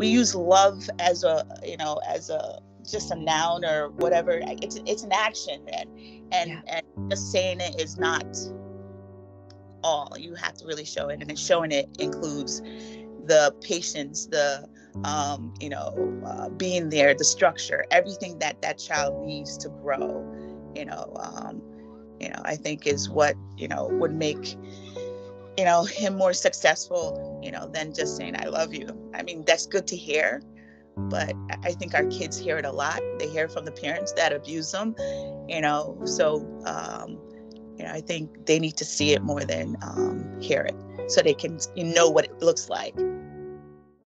we use love as a you know as a just a noun or whatever. It's it's an action and and yeah. and just saying it is not all. You have to really show it. And showing it includes the patience the um, you know uh, being there the structure everything that that child needs to grow you know um, you know i think is what you know would make you know him more successful you know than just saying i love you. I mean that's good to hear but i think our kids hear it a lot. They hear from the parents that abuse them you know? So um, you know i think they need to see it more than um, hear it so they can you know what it looks like